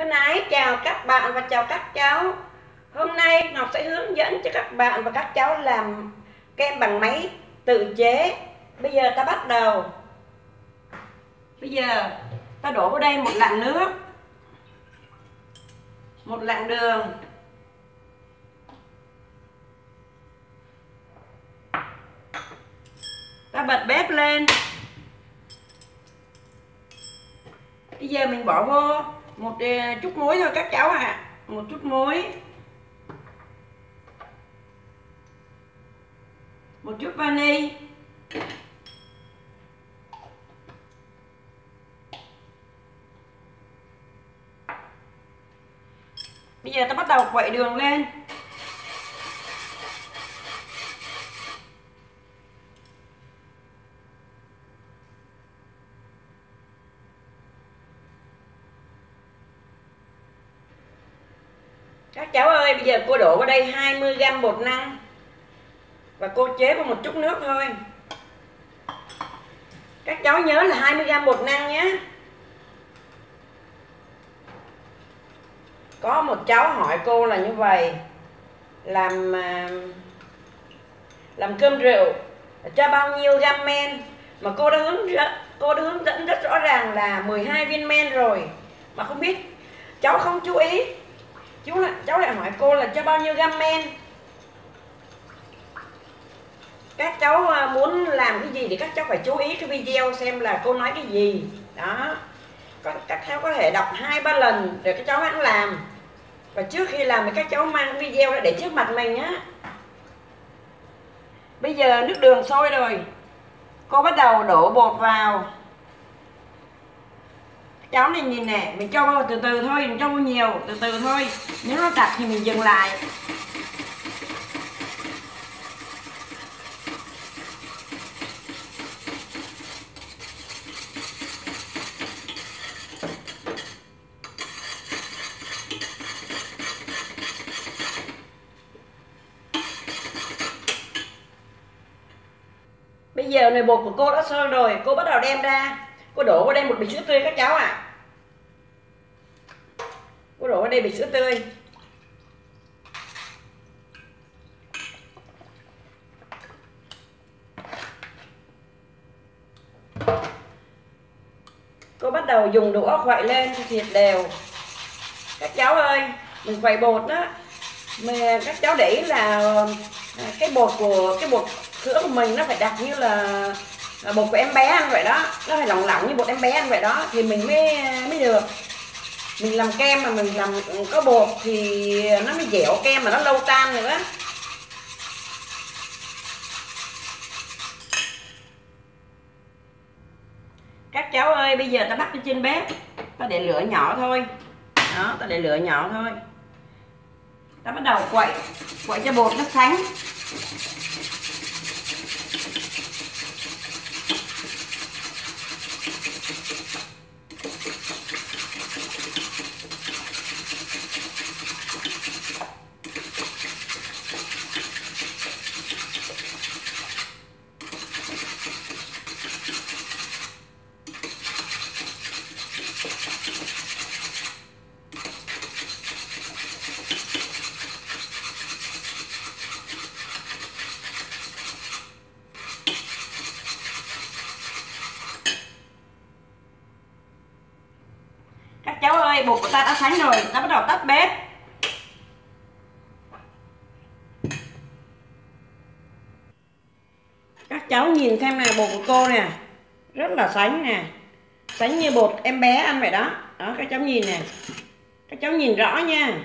Thân ái chào các bạn và chào các cháu. Hôm nay Ngọc sẽ hướng dẫn cho các bạn và các cháu làm kem bằng máy tự chế. Bây giờ ta bắt đầu. Bây giờ ta đổ vào đây một lạng nước. Một lạng đường. Ta bật bếp lên. Bây giờ mình bỏ vô một ờ, chút muối thôi, các cháu ạ. À. một chút muối. Một chút vani. Bây giờ ta bắt đầu quậy đường lên. Các cháu ơi, bây giờ cô đổ vào đây 20g bột năng. Và cô chế vào một chút nước thôi. Các cháu nhớ là 20g bột năng nhé. Có một cháu hỏi cô là như vậy. Làm à, làm cơm rượu, cho bao nhiêu gam men? Mà cô đã hướng cô đã hướng dẫn rất rõ ràng là 12 viên men rồi. Mà không biết, cháu không chú ý chú lại, cháu lại hỏi cô là cho bao nhiêu gam men? Các cháu à, muốn làm cái gì thì các cháu phải chú ý cái video xem là cô nói cái gì. Đó. Các cháu có thể đọc hai, ba lần để các cháu hãng làm. Và trước khi làm thì các cháu mang video ra để trước mặt mình nhá bây giờ nước đường sôi rồi. Cô bắt đầu đổ bột vào cháo này nhìn nè, mình cho vào từ từ thôi, mình cho vào nhiều, từ từ thôi. Nếu nó chặt thì mình dừng lại. Bây giờ này bột của cô đã sôi rồi, Cô bắt đầu đem ra. Cô đổ vào đây một bịch sữa tươi các cháu ạ. À. Cô đổ vào đây bịch sữa tươi. Cô bắt đầu dùng đũa khuậy lên cho thiệt đều. Các cháu ơi, Mình khuậy bột đó. Mà các cháu để ý là à, cái bột của, cái bột sữa của mình nó phải đặc như là bột của em bé ăn vậy đó. Nó phải lỏng lỏng như bột em bé ăn vậy đó. Thì mình mới mới được. Mình làm kem mà mình làm có bột thì nó mới dẻo kem mà nó lâu tan nữa. Các cháu ơi, bây giờ ta bắt lên trên bếp. Ta để lửa nhỏ thôi. Đó, ta để lửa nhỏ thôi. Ta bắt đầu quậy. Quậy cho bột nó sánh cháu ơi bột của ta đã sánh rồi. Ta bắt đầu tắt bếp. Các cháu nhìn xem này bột của cô nè. Rất là sánh nè. Sánh như bột em bé ăn vậy đó. Đó, các cháu nhìn nè. Các cháu nhìn rõ nha.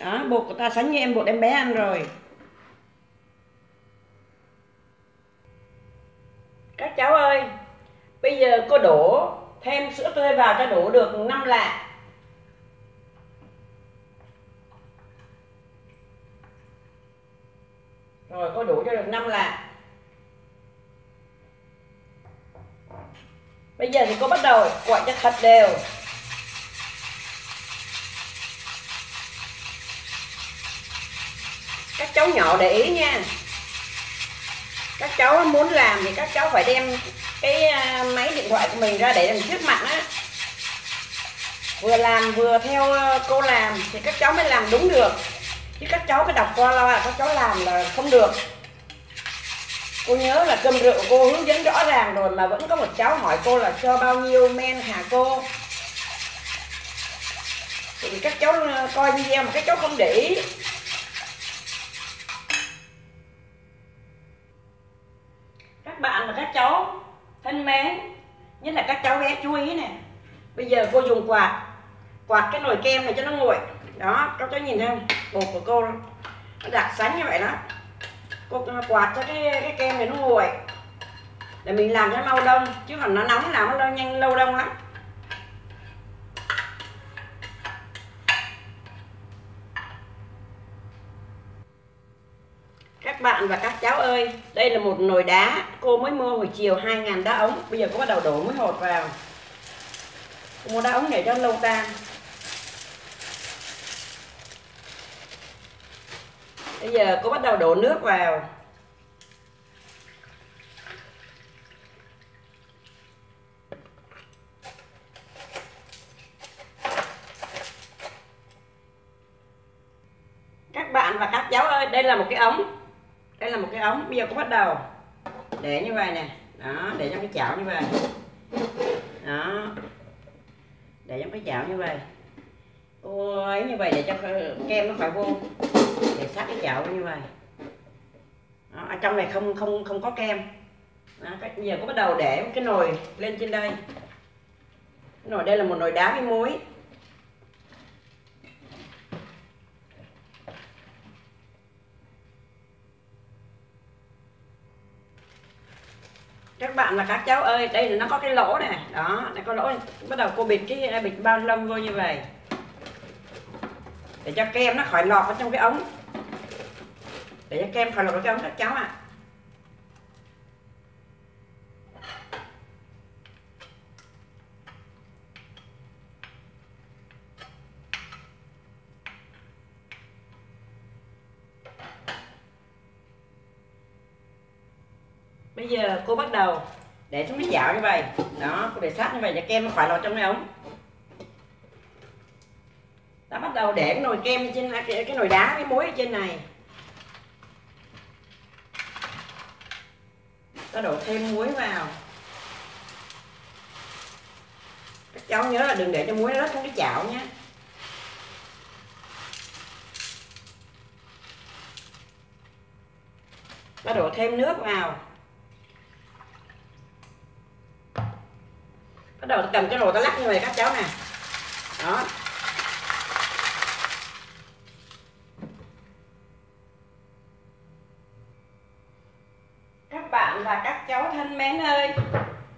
Đó, bột của ta sánh như em, bột em bé ăn rồi. Các cháu ơi, bây giờ cô đổ thêm sữa tươi vào cho đủ được 5 lạng. Rồi, có đủ cho được 5 lạng bây giờ thì cô bắt đầu quậy cho thật đều. Các cháu nhỏ để ý nha. Các cháu muốn làm thì các cháu phải đem cái à, máy điện thoại của mình ra để đằng trước mặt á. Vừa làm vừa theo à, cô làm thì các cháu mới làm đúng được chứ các cháu cứ đọc qua loa, các cháu làm là không được. Cô nhớ là cơm rượu cô hướng dẫn rõ ràng rồi mà vẫn có một cháu hỏi cô là cho bao nhiêu men hả cô? Thì các cháu ờ, coi video mà các cháu không để ý. Các bạn và các cháu thân mến, nhất là các cháu bé chú ý nè. Bây giờ cô dùng quạt quạt cái nồi kem này cho nó nguội. Đó, các cháu nhìn không? Bột của cô nó đặc sánh như vậy đó. Cô quạt cho cái cái kem này nó nguội. Để mình làm cho nó mau đông, chứ còn nó nóng làm nó lâu nhanh, lâu đông lắm. Các bạn và các cháu ơi, đây là một nồi đá. Cô mới mua hồi chiều 2.000 đá ống. Bây giờ cô bắt đầu đổ muối hột vào. Cô mua đá ống để cho lâu tan. Bây giờ cô bắt đầu đổ nước vào. Các bạn và các cháu ơi, đây là một cái ống. Đây là một cái ống. Bây giờ cô bắt đầu. Để như vậy nè. Đó, để trong cái chảo như vậy. Đó. Để trong cái chảo như vậy. Cô ấy như vậy để cho kem nó khỏi vô để sát cái chảo như vậy đó, ở trong này không không không có kem. Đó, bây giờ có bắt đầu để cái nồi lên trên đây. Cái nồi đây là một nồi đá với muối. Các bạn là các cháu ơi đây là nó có cái lỗ này. Đó nó có lỗ. Này. bắt đầu cô bịt cái bịt bao lông vô như vậy. Để cho kem nó khỏi lọt vào trong cái ống để cho kem khỏi lọt vào trong các cháu ạ à. bây giờ cô bắt đầu để xuống cái chảo như vậy đó cô để sát như vậy cho kem nó khỏi lọt trong cái ống ta bắt đầu để cái nồi kem trên cái, cái nồi đá cái muối ở trên này. Ta đổ thêm muối vào. Các cháu nhớ là đừng để cho muối nó rớt xuống cái chảo nhé. Ta đổ thêm nước vào. Bắt đầu ta cầm cái nồi ta lắc như vậy các cháu nè. Đó các bạn và các cháu thân mến ơi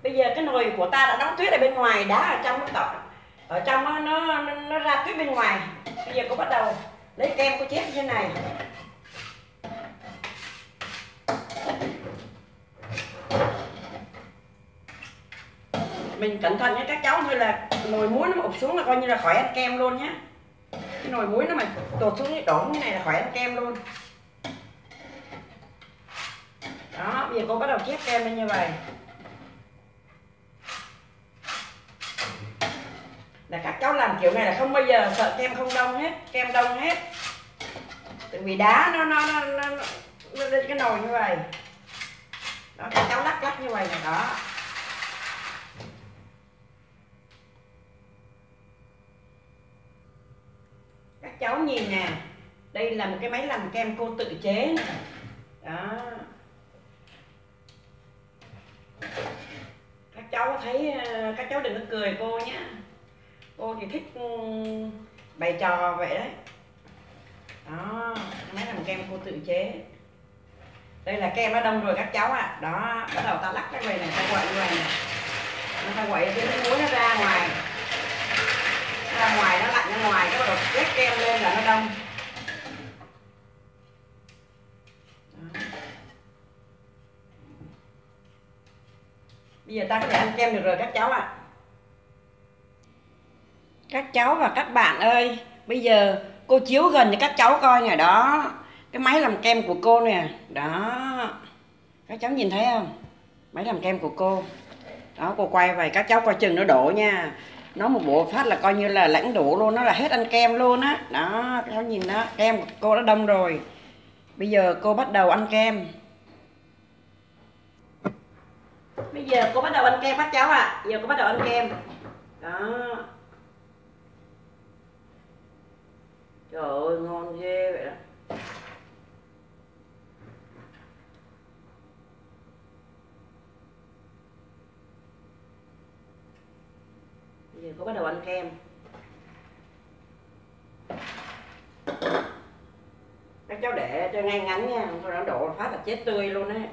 bây giờ cái nồi của ta đã đóng tuyết ở bên ngoài đá ở trong nó tỏi ở trong nó, nó nó ra tuyết bên ngoài. Bây giờ cô bắt đầu lấy kem cô chép như thế này. Mình cẩn thận nhé các cháu thôi là nồi muối nó ụp xuống là coi như là khỏi ăn kem luôn nhé. Cái nồi muối nó mà tụt xuống đổ như này là khỏi ăn kem luôn. Đó bây giờ cô bắt đầu chép kem lên như vậy. Là các cháu làm kiểu này là không bao giờ sợ kem không đông hết kem đông hết. Tại vì đá nó nó nó, nó, nó lên cái nồi như vậy. Đó các cháu lắc lắc như vậy này đó. Các cháu nhìn nè đây là một cái máy làm kem cô tự chế. Đó. Các cháu thấy ờ, các cháu đừng có cười cô nhé cô thì thích ừ, bày trò vậy đấy. Đó máy làm kem cô tự chế. Đây là kem nó đông rồi các cháu ạ. À. đó, bắt đầu ta lắc cái này này, ta quậy như này. Nó ta quậy cái muối nó ra ngoài. Ra ngoài nó lạnh ra ngoài cái bắt đầu quét kem lên là nó đông. Bây giờ ta có thể ăn kem được rồi các cháu ạ. à các cháu và các bạn ơi, bây giờ cô chiếu gần cho các cháu coi nè, đó. Cái máy làm kem của cô nè, đó. Các cháu nhìn thấy không? Máy làm kem của cô. Đó, cô quay vậy các cháu coi chừng nó đổ nha. Nó một bộ phát là coi như là lãnh đủ luôn, nó là hết ăn kem luôn á. Đó, các cháu nhìn đó, kem của cô đã đông rồi. Bây giờ cô bắt đầu ăn kem. Bây giờ cô bắt đầu ăn kem các cháu ạ. À. giờ cô bắt đầu ăn kem. Đó. Trời ơi, ngon ghê vậy đó. Bây giờ có bắt đầu ăn kem. Các cháu để cho ngay ngắn nha, không có nó đổ, phát là chết tươi luôn á.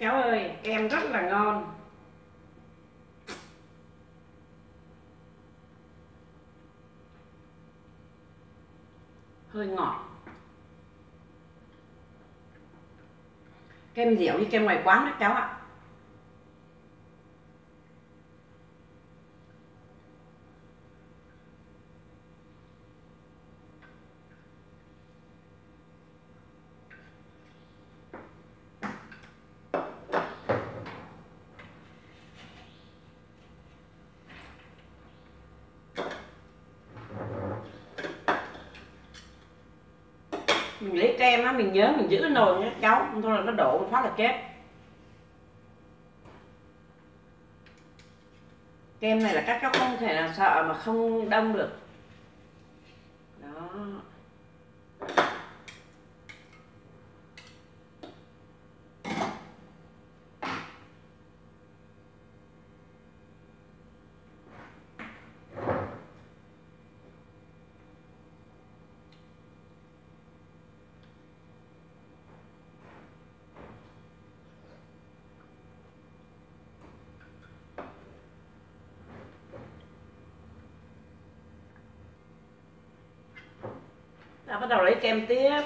Cháu ơi kem rất là ngon. Hơi ngọt. Kem dẻo như kem ngoài quán đó cháu ạ. Mình lấy kem á, mình nhớ, mình giữ cái nồi nhé cháu. Không thôi là nó đổ một phát là chết kem này là các cháu không thể nào sợ mà không đông được đó ta bắt đầu lấy kem tiếp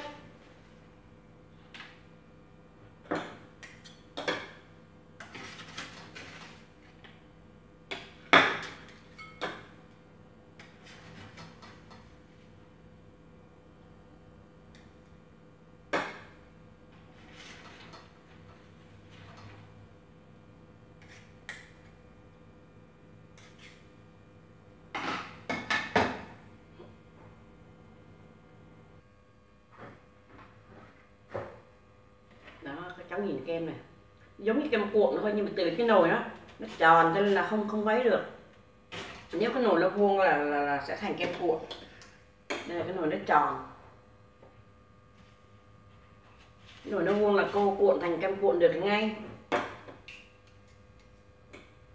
đó các cháu nhìn kem này. Giống như kem cuộn thôi nhưng mà từ cái nồi đó nó tròn cho nên là không không vấy được. Nếu cái nồi nó vuông là, là, là sẽ thành kem cuộn. Đây là cái nồi nó tròn. Cái nồi nó vuông là cô cuộn thành kem cuộn được ngay.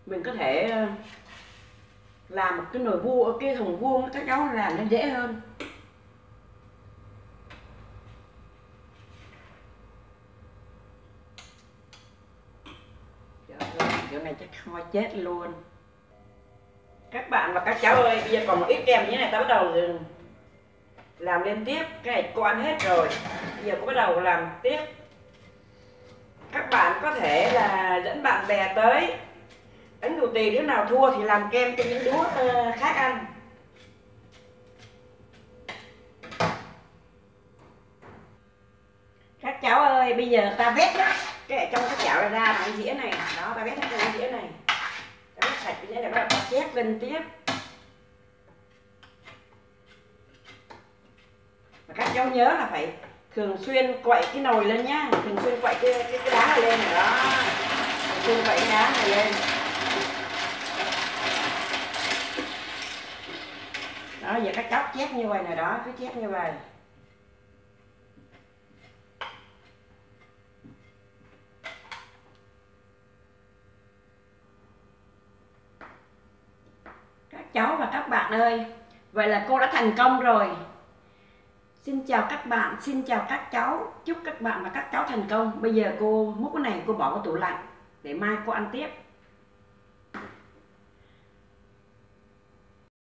Mình có thể ờ, làm một cái nồi vuông cái thùng vuông các cháu làm nó dễ hơn. Kiểu này chắc kho chết luôn. Các bạn và các cháu ơi, bây giờ còn một ít kem như thế này, ta bắt đầu làm lên tiếp, cái này cô ăn hết rồi. Bây giờ cô bắt đầu làm tiếp. Các bạn có thể là dẫn bạn bè tới. Đánh đủ tì đứa nào thua thì làm kem cho những đứa ờ, khác ăn. Các cháu ơi, bây giờ ta vét đó cái trong cái chảo này ra cái dĩa này. Đó ta vét cái dĩa này. Ta vét sạch cái dĩa này bắt đầu ta chét lên tiếp. Và các cháu nhớ là phải thường xuyên quậy cái nồi lên nhá. Thường xuyên quậy cái cái, cái đá này lên này. Đó. Thường xuyên quậy cái đá này lên. Đó giờ các cháu chét như vậy này đó cứ chét như vậy cháu và các bạn ơi, vậy là cô đã thành công rồi. Xin chào các bạn, xin chào các cháu. Chúc các bạn và các cháu thành công. Bây giờ cô múc cái này, cô bỏ vào tủ lạnh, để mai cô ăn tiếp.